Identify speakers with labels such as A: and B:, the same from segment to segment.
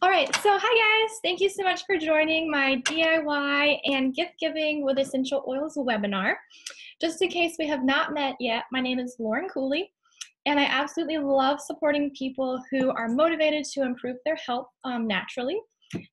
A: All right, so hi guys. Thank you so much for joining my DIY and gift giving with essential oils webinar. Just in case we have not met yet, my name is Lauren Cooley, and I absolutely love supporting people who are motivated to improve their health um, naturally.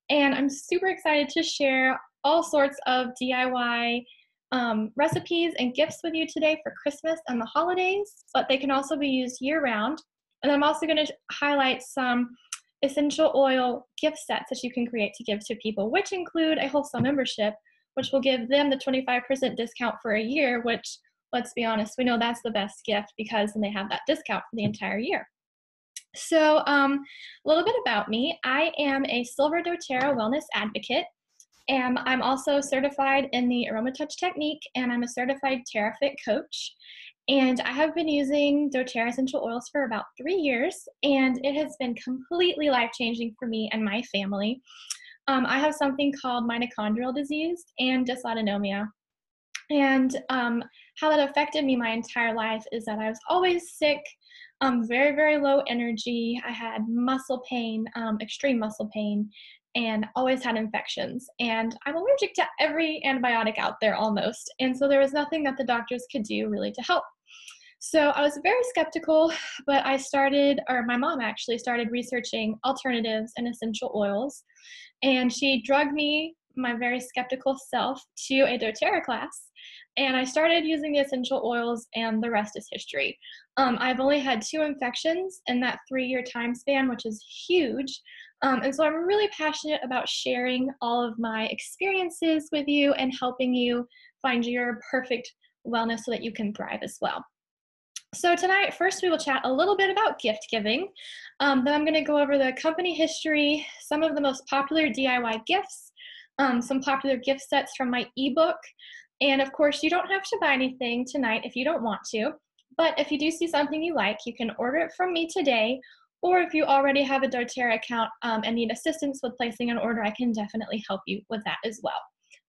A: And I'm super excited to share all sorts of DIY um, recipes and gifts with you today for Christmas and the holidays, but they can also be used year round. And I'm also going to highlight some essential oil gift sets that you can create to give to people, which include a wholesale membership, which will give them the 25% discount for a year, which, let's be honest, we know that's the best gift because then they have that discount for the entire year. So, um, a little bit about me I am a Silver doTERRA wellness advocate. And I'm also certified in the AromaTouch technique, and I'm a certified TerraFit coach. And I have been using doTERRA essential oils for about three years, and it has been completely life changing for me and my family. Um, I have something called mitochondrial disease and dysautonomia. And um, how that affected me my entire life is that I was always sick, um, very, very low energy. I had muscle pain, um, extreme muscle pain, and always had infections. And I'm allergic to every antibiotic out there almost. And so there was nothing that the doctors could do really to help. So I was very skeptical, but I started, or my mom actually started researching alternatives and essential oils. And she drugged me, my very skeptical self, to a doTERRA class. And I started using the essential oils, and the rest is history. Um, I've only had two infections in that three year time span, which is huge. Um, and so I'm really passionate about sharing all of my experiences with you and helping you find your perfect wellness so that you can thrive as well. So tonight, first we will chat a little bit about gift giving. Um, then I'm going to go over the company history, some of the most popular DIY gifts, um, some popular gift sets from my ebook, and of course, you don't have to buy anything tonight if you don't want to. But if you do see something you like, you can order it from me today. Or if you already have a doTERRA account um, and need assistance with placing an order, I can definitely help you with that as well.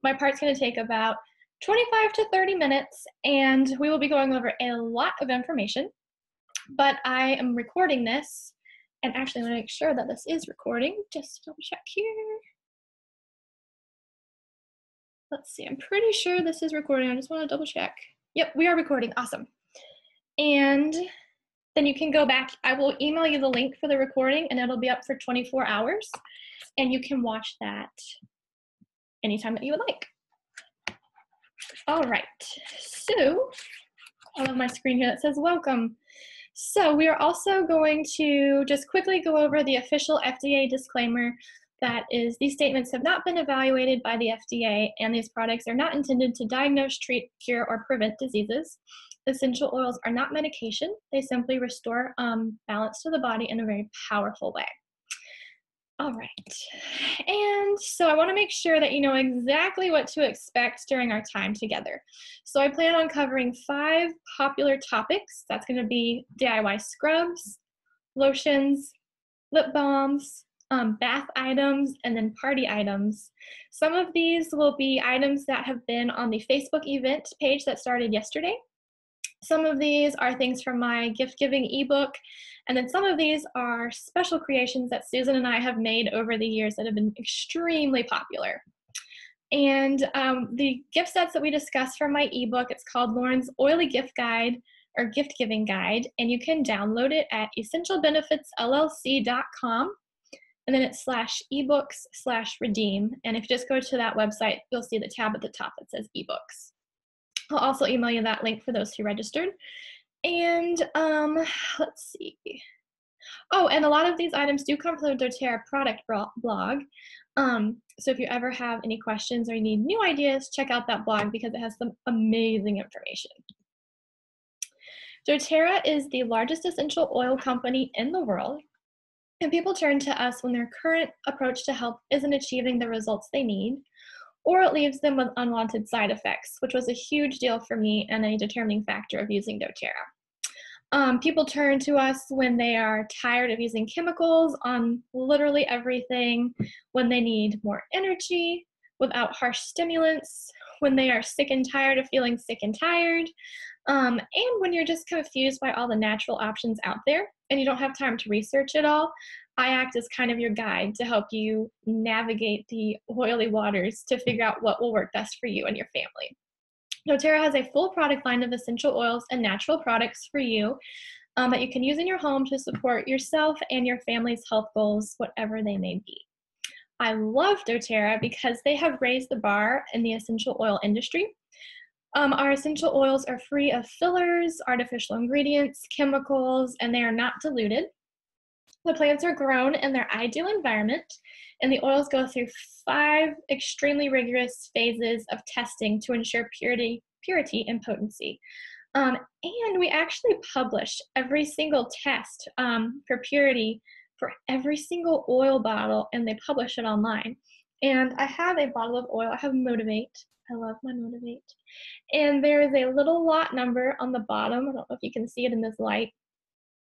A: My part's going to take about 25 to 30 minutes, and we will be going over a lot of information. But I am recording this, and actually, I'm going to make sure that this is recording. Just double check here. Let's see, I'm pretty sure this is recording. I just want to double check. Yep, we are recording. Awesome. And then you can go back. I will email you the link for the recording, and it'll be up for 24 hours. And you can watch that anytime that you would like. All right, so I love my screen here that says welcome. So we are also going to just quickly go over the official FDA disclaimer that is these statements have not been evaluated by the FDA and these products are not intended to diagnose, treat, cure, or prevent diseases. Essential oils are not medication. They simply restore um, balance to the body in a very powerful way. All right. And so I want to make sure that you know exactly what to expect during our time together. So I plan on covering five popular topics. That's going to be DIY scrubs, lotions, lip balms, um, bath items, and then party items. Some of these will be items that have been on the Facebook event page that started yesterday. Some of these are things from my gift giving ebook, and then some of these are special creations that Susan and I have made over the years that have been extremely popular. And um, the gift sets that we discussed from my ebook, it's called Lauren's Oily Gift Guide or Gift Giving Guide, and you can download it at essentialbenefitsllc.com. And then it's slash ebooks slash redeem. And if you just go to that website, you'll see the tab at the top that says ebooks. I'll also email you that link for those who registered. And um, let's see. Oh, and a lot of these items do come from the doTERRA product blog. Um, so if you ever have any questions or you need new ideas, check out that blog because it has some amazing information. doTERRA is the largest essential oil company in the world, and people turn to us when their current approach to health isn't achieving the results they need or it leaves them with unwanted side effects, which was a huge deal for me and a determining factor of using doTERRA. Um, people turn to us when they are tired of using chemicals on literally everything, when they need more energy without harsh stimulants, when they are sick and tired of feeling sick and tired, um, and when you're just confused by all the natural options out there and you don't have time to research it all. I act as kind of your guide to help you navigate the oily waters to figure out what will work best for you and your family doTERRA has a full product line of essential oils and natural products for you um, that you can use in your home to support yourself and your family's health goals, whatever they may be. I love doTERRA because they have raised the bar in the essential oil industry. Um, our essential oils are free of fillers, artificial ingredients, chemicals, and they are not diluted. The plants are grown in their ideal environment, and the oils go through five extremely rigorous phases of testing to ensure purity, purity and potency. Um, and we actually publish every single test um, for purity for every single oil bottle, and they publish it online. And I have a bottle of oil. I have Motivate. I love my Motivate. And there is a little lot number on the bottom. I don't know if you can see it in this light.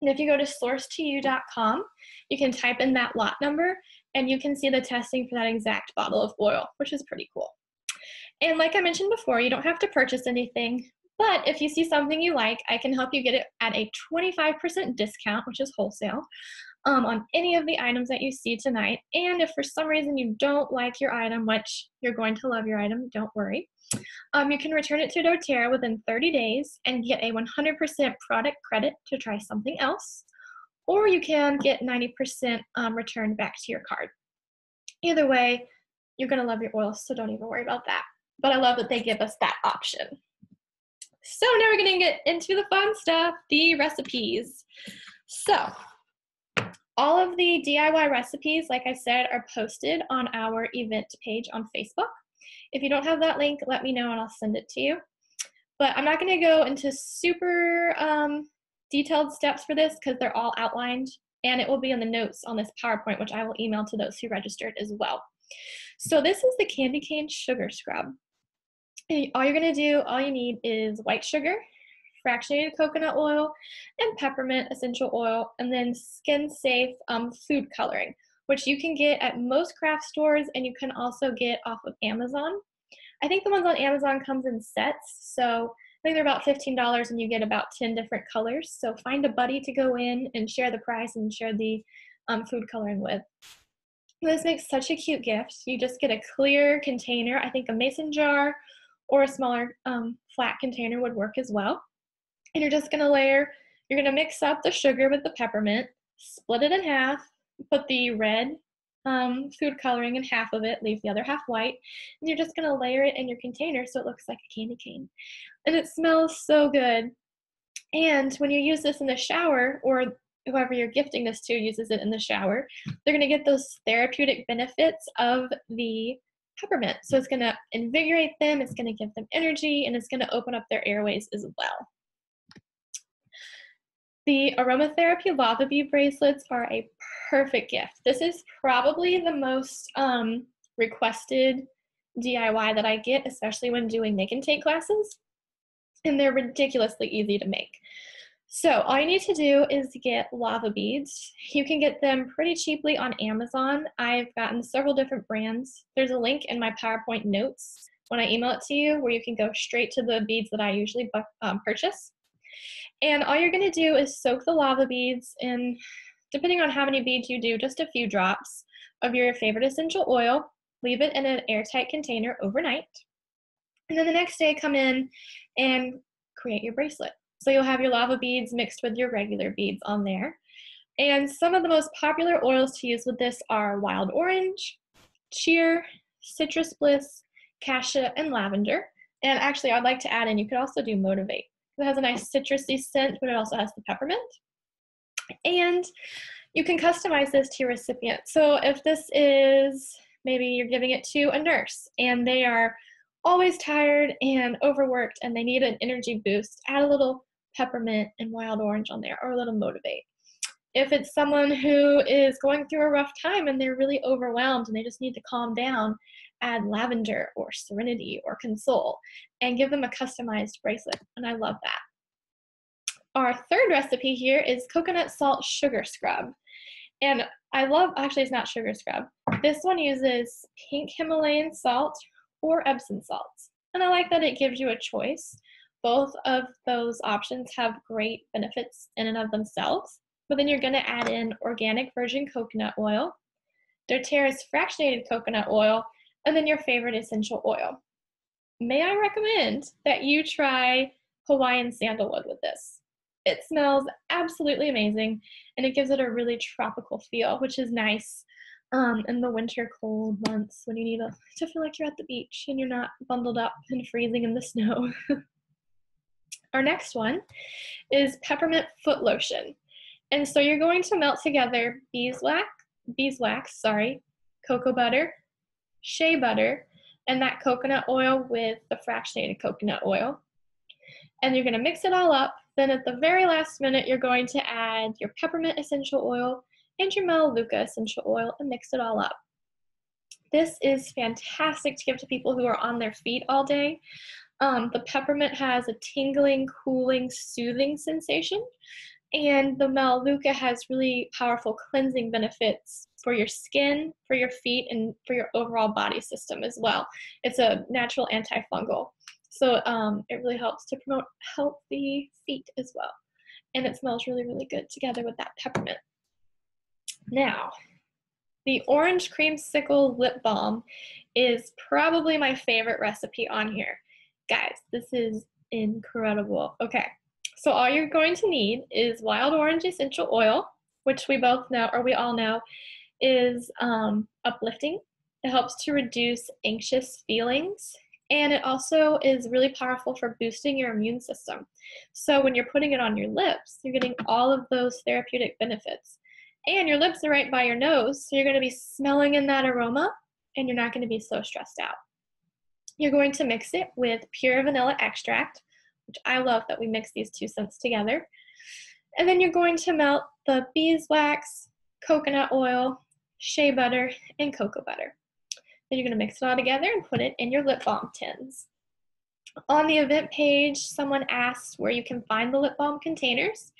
A: And if you go to sourcetoyou.com, you can type in that lot number and you can see the testing for that exact bottle of oil, which is pretty cool. And like I mentioned before, you don't have to purchase anything, but if you see something you like, I can help you get it at a 25% discount, which is wholesale, um, on any of the items that you see tonight. And if for some reason you don't like your item, which you're going to love your item, don't worry, um, you can return it to doTERRA within 30 days and get a 100% product credit to try something else, or you can get 90% um, returned back to your card. Either way, you're going to love your oils, so don't even worry about that. But I love that they give us that option. So now we're going to get into the fun stuff, the recipes. So all of the DIY recipes, like I said, are posted on our event page on Facebook. If you don't have that link, let me know and I'll send it to you. But I'm not going to go into super um, detailed steps for this because they're all outlined and it will be in the notes on this PowerPoint, which I will email to those who registered as well. So this is the candy cane sugar scrub. All you're going to do, all you need is white sugar, fractionated coconut oil, and peppermint essential oil, and then skin safe um, food coloring, which you can get at most craft stores and you can also get off of Amazon. I think the ones on Amazon comes in sets, so I think they're about $15 and you get about 10 different colors. So find a buddy to go in and share the price and share the um, food coloring with. This makes such a cute gift. You just get a clear container. I think a mason jar or a smaller um, flat container would work as well. And you're just gonna layer, you're gonna mix up the sugar with the peppermint, split it in half, put the red um, food coloring in half of it, leave the other half white, and you're just gonna layer it in your container so it looks like a candy cane. And it smells so good. And when you use this in the shower, or whoever you're gifting this to uses it in the shower, they're gonna get those therapeutic benefits of the peppermint. So it's gonna invigorate them, it's gonna give them energy, and it's gonna open up their airways as well. The aromatherapy lava bead bracelets are a perfect gift. This is probably the most um, requested DIY that I get, especially when doing make and take classes. And they're ridiculously easy to make. So all you need to do is get lava beads. You can get them pretty cheaply on Amazon. I've gotten several different brands. There's a link in my PowerPoint notes when I email it to you where you can go straight to the beads that I usually um, purchase. And all you're gonna do is soak the lava beads in, depending on how many beads you do, just a few drops of your favorite essential oil. Leave it in an airtight container overnight. And then the next day come in and create your bracelet. So you'll have your lava beads mixed with your regular beads on there. And some of the most popular oils to use with this are wild orange, cheer, citrus bliss, cassia, and lavender. And actually, I'd like to add in, you could also do motivate. It has a nice citrusy scent, but it also has the peppermint. And you can customize this to your recipient. So if this is maybe you're giving it to a nurse and they are always tired and overworked and they need an energy boost, add a little peppermint and wild orange on there or a little motivate. If it's someone who is going through a rough time and they're really overwhelmed and they just need to calm down, add lavender or serenity or console and give them a customized bracelet. And I love that. Our third recipe here is coconut salt sugar scrub. And I love, actually, it's not sugar scrub. This one uses pink Himalayan salt or Epsom salts. And I like that it gives you a choice. Both of those options have great benefits in and of themselves. but then you're gonna add in organic virgin coconut oil, doTERRA's fractionated coconut oil, and then your favorite essential oil. May I recommend that you try Hawaiian sandalwood with this? It smells absolutely amazing and it gives it a really tropical feel, which is nice um, in the winter cold months when you need a, to feel like you're at the beach and you're not bundled up and freezing in the snow. Our next one is peppermint foot lotion. And so you're going to melt together beeswax, beeswax, sorry, cocoa butter, shea butter, and that coconut oil with the fractionated coconut oil. And you're gonna mix it all up. Then at the very last minute, you're going to add your peppermint essential oil and your Melaleuca essential oil and mix it all up. This is fantastic to give to people who are on their feet all day. Um, the peppermint has a tingling, cooling, soothing sensation, and the Melaleuca has really powerful cleansing benefits for your skin, for your feet, and for your overall body system as well. It's a natural antifungal. So um, it really helps to promote healthy feet as well. And it smells really, really good together with that peppermint. Now, the orange creamsicle lip balm is probably my favorite recipe on here. Guys, this is incredible. Okay, so all you're going to need is wild orange essential oil, which we both know, or we all know, is um, uplifting. It helps to reduce anxious feelings, and it also is really powerful for boosting your immune system. So when you're putting it on your lips, you're getting all of those therapeutic benefits. And your lips are right by your nose, so you're going to be smelling in that aroma and you're not going to be so stressed out. You're going to mix it with pure vanilla extract, which I love that we mix these two scents together. And then you're going to melt the beeswax, coconut oil, shea butter, and cocoa butter. Then you're going to mix it all together and put it in your lip balm tins. On the event page, someone asked where you can find the lip balm containers.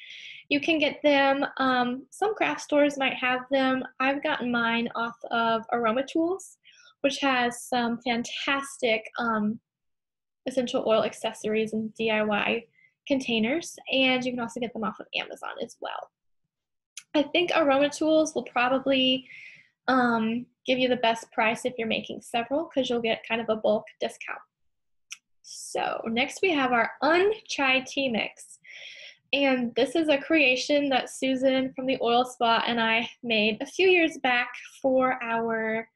A: You can get them, um, some craft stores might have them. I've gotten mine off of Aroma Tools, which has some fantastic um, essential oil accessories and DIY containers. And you can also get them off of Amazon as well. I think Aroma Tools will probably um, give you the best price if you're making several because you'll get kind of a bulk discount. So next we have our unchai tea mix. And this is a creation that Susan from the Oil Spot and I made a few years back for our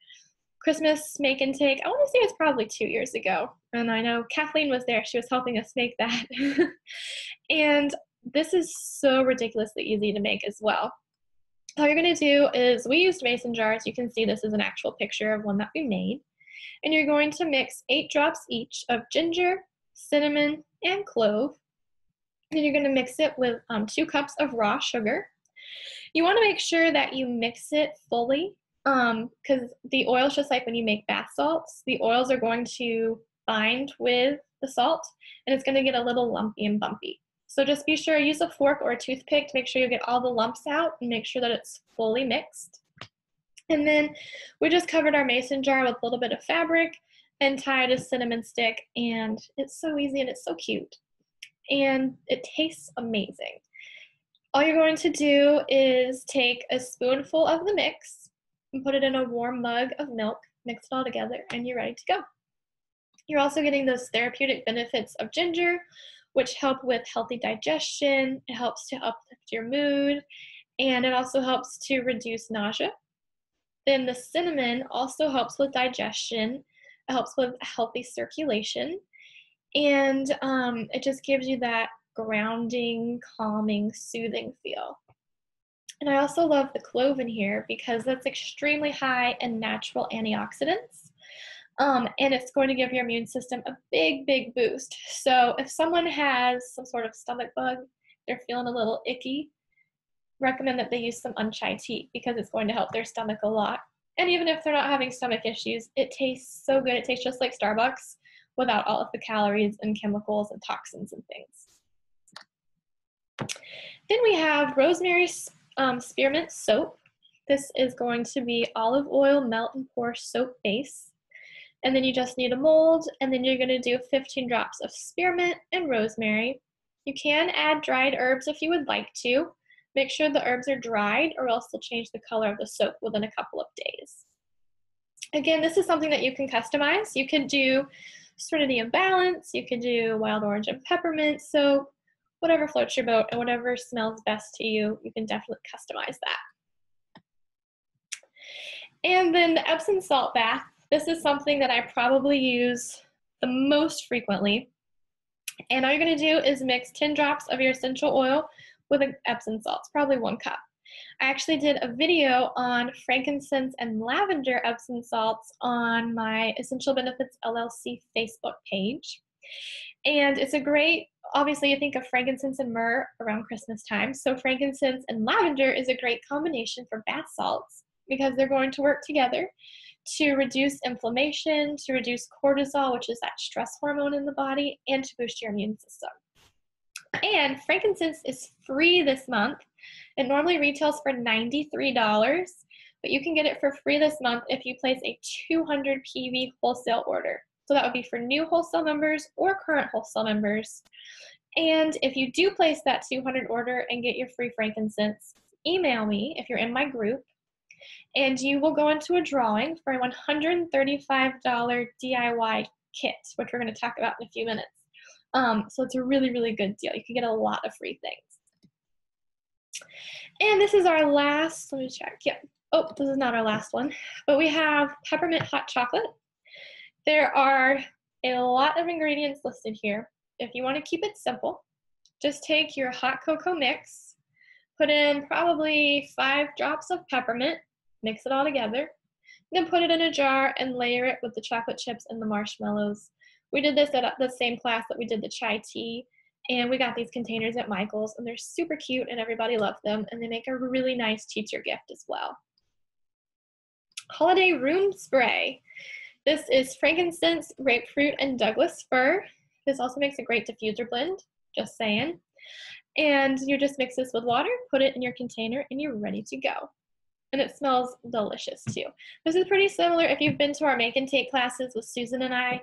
A: Christmas make and take. I want to say it's probably two years ago. And I know Kathleen was there. She was helping us make that. and this is so ridiculously easy to make as well. All you're going to do is we used mason jars. You can see this is an actual picture of one that we made. And you're going to mix eight drops each of ginger, cinnamon, and clove then you're going to mix it with um, two cups of raw sugar. You want to make sure that you mix it fully because um, the oils, just like when you make bath salts, the oils are going to bind with the salt and it's going to get a little lumpy and bumpy. So just be sure, use a fork or a toothpick to make sure you get all the lumps out and make sure that it's fully mixed. And then we just covered our mason jar with a little bit of fabric and tied a cinnamon stick and it's so easy and it's so cute and it tastes amazing. All you're going to do is take a spoonful of the mix and put it in a warm mug of milk, mix it all together, and you're ready to go. You're also getting those therapeutic benefits of ginger, which help with healthy digestion, it helps to uplift your mood, and it also helps to reduce nausea. Then the cinnamon also helps with digestion, it helps with healthy circulation, and um, it just gives you that grounding, calming, soothing feel. And I also love the clove in here because that's extremely high in natural antioxidants. Um, and it's going to give your immune system a big, big boost. So if someone has some sort of stomach bug, they're feeling a little icky, recommend that they use some unchai tea because it's going to help their stomach a lot. And even if they're not having stomach issues, it tastes so good. It tastes just like Starbucks without all of the calories and chemicals and toxins and things. Then we have rosemary um, spearmint soap. This is going to be olive oil, melt and pour soap base. And then you just need a mold, and then you're gonna do 15 drops of spearmint and rosemary. You can add dried herbs if you would like to. Make sure the herbs are dried or else they'll change the color of the soap within a couple of days. Again, this is something that you can customize. You can do Serenity and Balance, you can do Wild Orange and Peppermint soap, whatever floats your boat and whatever smells best to you, you can definitely customize that. And then the Epsom salt bath. This is something that I probably use the most frequently. And all you're gonna do is mix 10 drops of your essential oil with an Epsom salts, probably one cup. I actually did a video on frankincense and lavender Epsom salts on my Essential Benefits LLC Facebook page. And it's a great, obviously, you think of frankincense and myrrh around Christmas time. So, frankincense and lavender is a great combination for bath salts because they're going to work together to reduce inflammation, to reduce cortisol, which is that stress hormone in the body, and to boost your immune system. And frankincense is free this month. It normally retails for $93, but you can get it for free this month if you place a 200 PV wholesale order. So that would be for new wholesale members or current wholesale members. And if you do place that 200 order and get your free frankincense, email me if you're in my group, and you will go into a drawing for a $135 DIY kit, which we're going to talk about in a few minutes. Um, so it's a really, really good deal. You can get a lot of free things. And this is our last, let me check. Yep. Oh, this is not our last one, but we have peppermint hot chocolate. There are a lot of ingredients listed here. If you want to keep it simple, just take your hot cocoa mix, put in probably five drops of peppermint, mix it all together, then put it in a jar and layer it with the chocolate chips and the marshmallows we did this at the same class that we did the chai tea, and we got these containers at Michael's, and they're super cute, and everybody loved them, and they make a really nice teacher gift as well. Holiday Room Spray. This is frankincense, grapefruit, and Douglas fir. This also makes a great diffuser blend, just saying. And you just mix this with water, put it in your container, and you're ready to go. And it smells delicious too. This is pretty similar if you've been to our make and take classes with Susan and I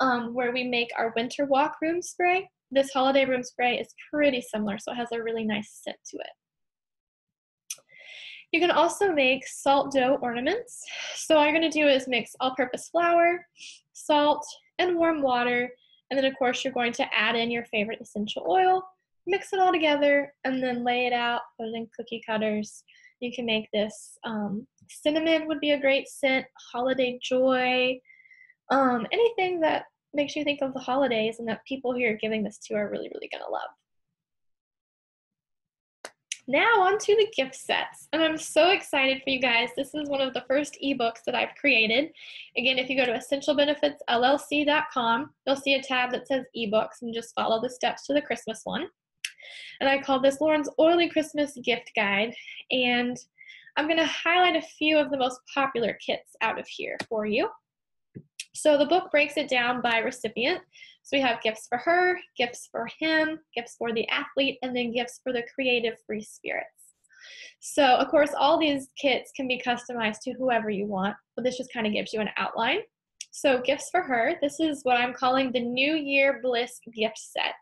A: um, where we make our winter walk room spray. This holiday room spray is pretty similar, so it has a really nice scent to it. You can also make salt dough ornaments. So all you're gonna do is mix all-purpose flour, salt, and warm water, and then of course you're going to add in your favorite essential oil, mix it all together, and then lay it out, put it in cookie cutters. You can make this, um, cinnamon would be a great scent, holiday joy, um, anything that makes you think of the holidays and that people who you're giving this to are really, really going to love. Now on to the gift sets. And I'm so excited for you guys. This is one of the first ebooks that I've created. Again, if you go to essentialbenefitsllc.com, you'll see a tab that says ebooks and just follow the steps to the Christmas one. And I call this Lauren's Oily Christmas Gift Guide. And I'm going to highlight a few of the most popular kits out of here for you. So the book breaks it down by recipient. So we have gifts for her, gifts for him, gifts for the athlete, and then gifts for the creative free spirits. So of course, all these kits can be customized to whoever you want, but this just kind of gives you an outline. So gifts for her, this is what I'm calling the New Year Bliss gift set.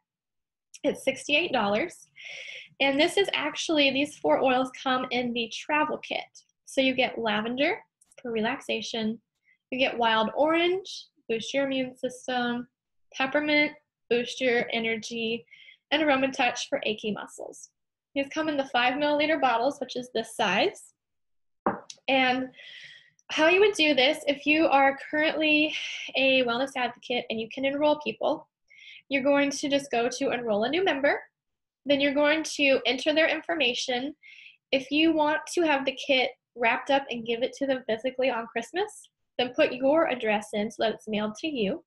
A: It's $68. And this is actually, these four oils come in the travel kit. So you get lavender for relaxation, you get wild orange, boost your immune system, peppermint, boost your energy, and aroma touch for achy muscles. These come in the five milliliter bottles, which is this size. And how you would do this, if you are currently a wellness advocate and you can enroll people, you're going to just go to enroll a new member. Then you're going to enter their information. If you want to have the kit wrapped up and give it to them physically on Christmas, then put your address in so that it's mailed to you.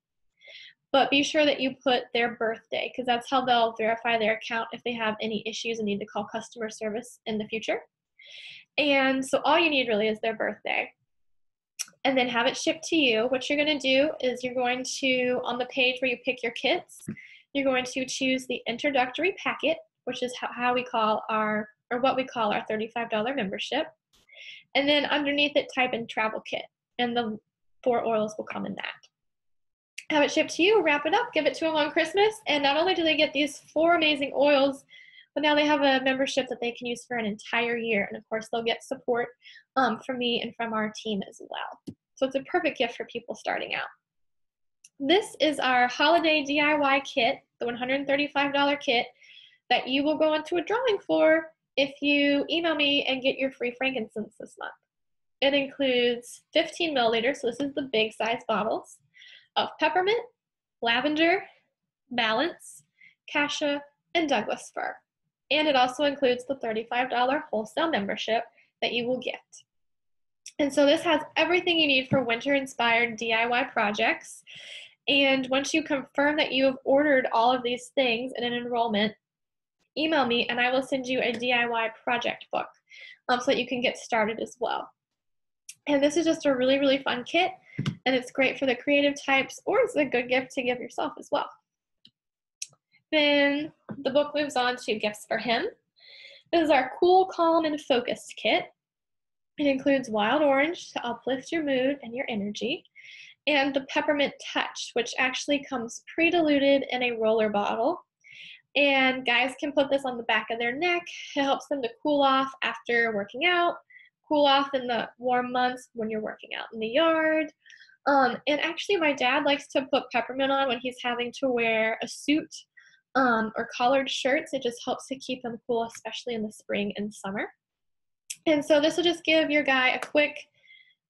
A: But be sure that you put their birthday because that's how they'll verify their account if they have any issues and need to call customer service in the future. And so all you need really is their birthday. And then have it shipped to you. What you're going to do is you're going to, on the page where you pick your kits, you're going to choose the introductory packet, which is how, we call our, or what we call our $35 membership. And then underneath it, type in travel kit and the four oils will come in that. Have it shipped to you, wrap it up, give it to them on Christmas, and not only do they get these four amazing oils, but now they have a membership that they can use for an entire year. And of course, they'll get support um, from me and from our team as well. So it's a perfect gift for people starting out. This is our holiday DIY kit, the $135 kit that you will go into a drawing for if you email me and get your free frankincense this month. It includes 15 milliliters, so this is the big size bottles, of peppermint, lavender, balance, cassia, and Douglas fir. And it also includes the $35 wholesale membership that you will get. And so this has everything you need for winter inspired DIY projects. And once you confirm that you have ordered all of these things in an enrollment, email me and I will send you a DIY project book um, so that you can get started as well. And this is just a really, really fun kit and it's great for the creative types or it's a good gift to give yourself as well. Then the book moves on to gifts for him. This is our cool, calm, and focused kit. It includes wild orange to uplift your mood and your energy, and the peppermint touch, which actually comes pre-diluted in a roller bottle. And guys can put this on the back of their neck. It helps them to cool off after working out, cool off in the warm months when you're working out in the yard. Um, and actually, my dad likes to put peppermint on when he's having to wear a suit um, or collared shirts. It just helps to keep them cool, especially in the spring and summer. And so this will just give your guy a quick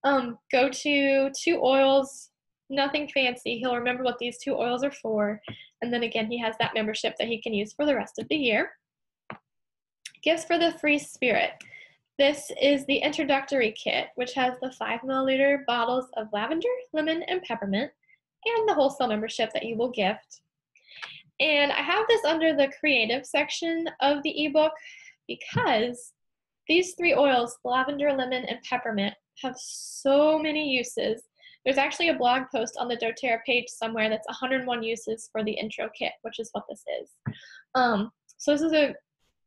A: um, go to two oils, nothing fancy. He'll remember what these two oils are for. And then again, he has that membership that he can use for the rest of the year. Gifts for the free spirit. This is the introductory kit, which has the five milliliter bottles of lavender, lemon, and peppermint, and the wholesale membership that you will gift. And I have this under the creative section of the ebook because these three oils, lavender, lemon, and peppermint, have so many uses. There's actually a blog post on the doTERRA page somewhere that's 101 uses for the intro kit, which is what this is. Um, so this is a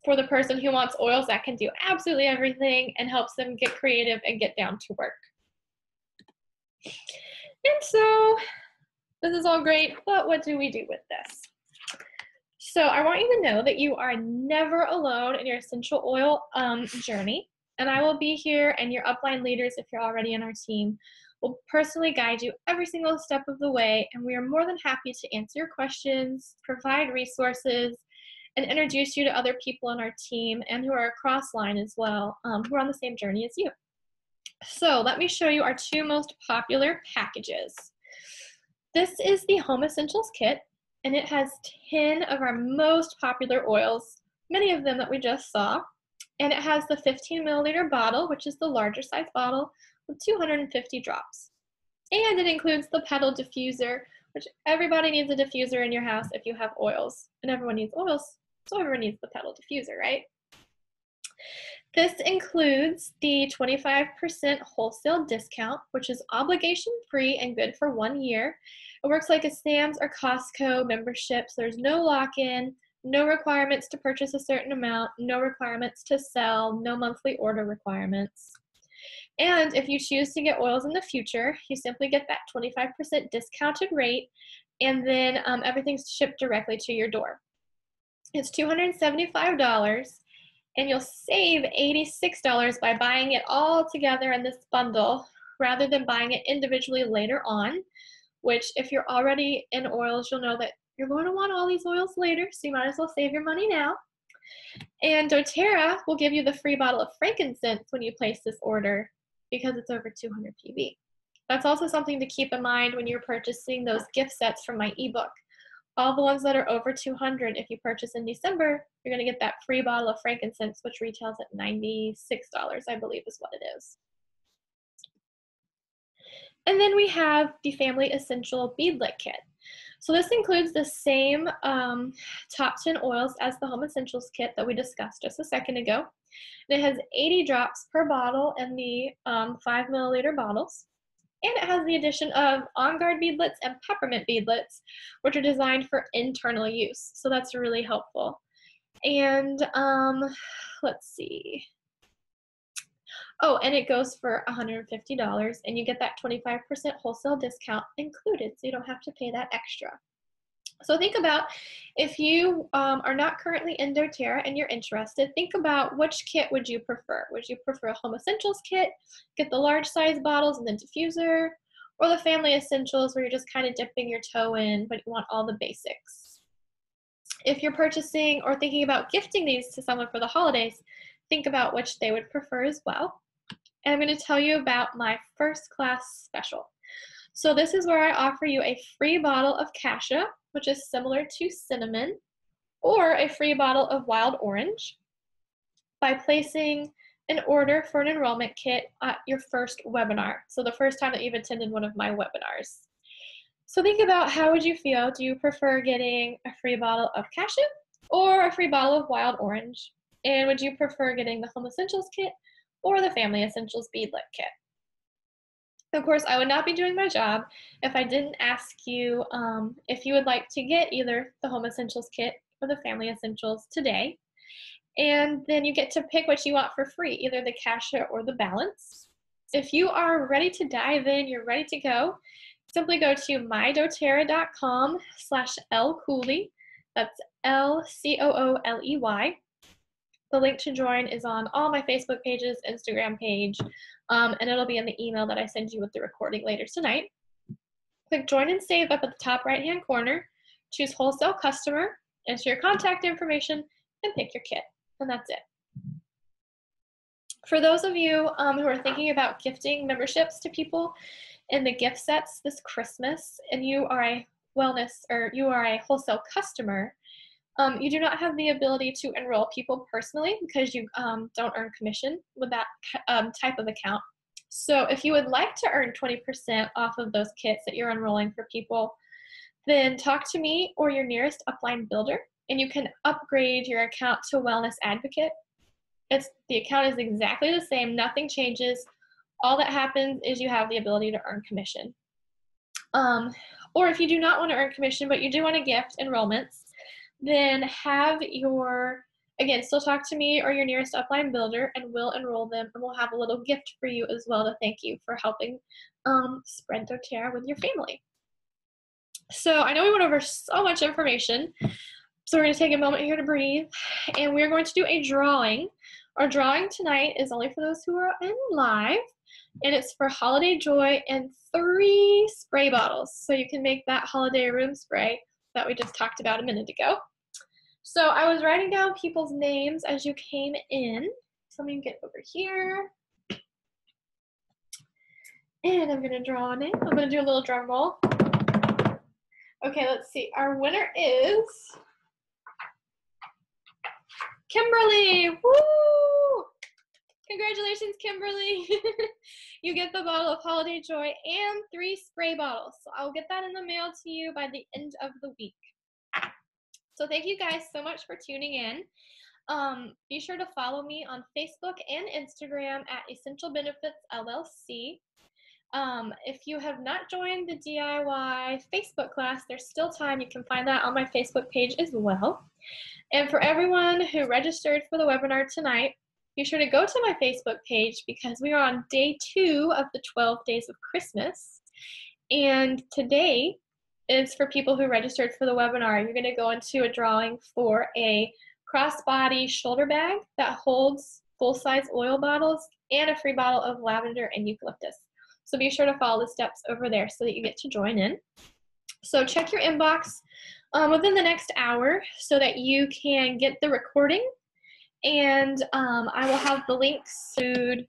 A: for the person who wants oils that can do absolutely everything and helps them get creative and get down to work. And so this is all great, but what do we do with this? So I want you to know that you are never alone in your essential oil um, journey. And I will be here and your upline leaders, if you're already in our team, will personally guide you every single step of the way. And we are more than happy to answer your questions, provide resources, and introduce you to other people on our team and who are across line as well, um, who are on the same journey as you. So let me show you our two most popular packages. This is the Home Essentials Kit and it has 10 of our most popular oils, many of them that we just saw. And it has the 15 milliliter bottle, which is the larger size bottle, with 250 drops. And it includes the petal diffuser, which everybody needs a diffuser in your house if you have oils. And everyone needs oils, so everyone needs the petal diffuser, right? This includes the 25% wholesale discount, which is obligation free and good for one year. It works like a Sam's or Costco membership, so there's no lock in, no requirements to purchase a certain amount, no requirements to sell, no monthly order requirements. And if you choose to get oils in the future, you simply get that 25% discounted rate, and then um, everything's shipped directly to your door. It's $275, and you'll save $86 by buying it all together in this bundle rather than buying it individually later on which if you're already in oils, you'll know that you're going to want all these oils later, so you might as well save your money now. And doTERRA will give you the free bottle of frankincense when you place this order because it's over 200 PV. That's also something to keep in mind when you're purchasing those gift sets from my ebook. All the ones that are over 200, if you purchase in December, you're going to get that free bottle of frankincense, which retails at $96, I believe is what it is. And then we have the Family Essential Beadlet Kit. So this includes the same um, top 10 oils as the Home Essentials Kit that we discussed just a second ago. And it has 80 drops per bottle in the um, 5 milliliter bottles. And it has the addition of On Guard beadlets and peppermint beadlets, which are designed for internal use. So that's really helpful. And um, let's see. Oh, and it goes for $150 and you get that 25% wholesale discount included, so you don't have to pay that extra. So think about if you um, are not currently in doTERRA and you're interested, think about which kit would you prefer. Would you prefer a Home Essentials kit, get the large size bottles and then diffuser, or the Family Essentials where you're just kind of dipping your toe in, but you want all the basics. If you're purchasing or thinking about gifting these to someone for the holidays, think about which they would prefer as well. And I'm going to tell you about my first class special. So this is where I offer you a free bottle of cassia, which is similar to cinnamon, or a free bottle of wild orange by placing an order for an enrollment kit at your first webinar. So the first time that you've attended one of my webinars. So think about how would you feel? Do you prefer getting a free bottle of cassia or a free bottle of wild orange? And would you prefer getting the Home Essentials kit or the Family Essentials beadlet kit? Of course, I would not be doing my job if I didn't ask you um, if you would like to get either the Home Essentials kit or the Family Essentials today. And then you get to pick what you want for free, either the cassia or the balance. If you are ready to dive in, you're ready to go, simply go to mydoterra.com slash lcooley. That's L-C-O-O-L-E-Y. The link to join is on all my Facebook pages, Instagram page, um, and it'll be in the email that I send you with the recording later tonight. Click join and save up at the top right hand corner. Choose wholesale customer, enter your contact information, and pick your kit. And that's it. For those of you um, who are thinking about gifting memberships to people in the gift sets this Christmas, and you are a wellness or you are a wholesale customer, um, you do not have the ability to enroll people personally because you um, don't earn commission with that um, type of account. So if you would like to earn 20% off of those kits that you're enrolling for people, then talk to me or your nearest upline builder and you can upgrade your account to Wellness Advocate. It's the account is exactly the same, nothing changes. All that happens is you have the ability to earn commission. Um, or if you do not want to earn commission, but you do want to gift enrollments, then have your again still talk to me or your nearest upline builder and we'll enroll them and we'll have a little gift for you as well to thank you for helping um, spread doTERRA with your family. So i know we went over so much information so we're going to take a moment here to breathe and we're going to do a drawing. Our drawing tonight is only for those who are in live and it's for holiday joy and three spray bottles. So you can make that holiday room spray that we just talked about a minute ago. So I was writing down people's names as you came in. So let me get over here. And I'm gonna draw a name. I'm gonna do a little drum roll. Okay, let's see. Our winner is Kimberly. Woo! Congratulations, Kimberly. you get the bottle of Holiday Joy and three spray bottles. So I'll get that in the mail to you by the end of the week. So thank you guys so much for tuning in. Um, be sure to follow me on Facebook and Instagram at Essential Benefits LLC. Um, if you have not joined the DIY Facebook class, there's still time. You can find that on my Facebook page as well. And for everyone who registered for the webinar tonight, be sure to go to my Facebook page because we are on day two of the 12 days of Christmas. And today is for people who registered for the webinar. You're going to go into a drawing for a crossbody shoulder bag that holds full-size oil bottles and a free bottle of lavender and eucalyptus. So be sure to follow the steps over there so that you get to join in. So check your inbox um, within the next hour so that you can get the recording and um, I will have the links food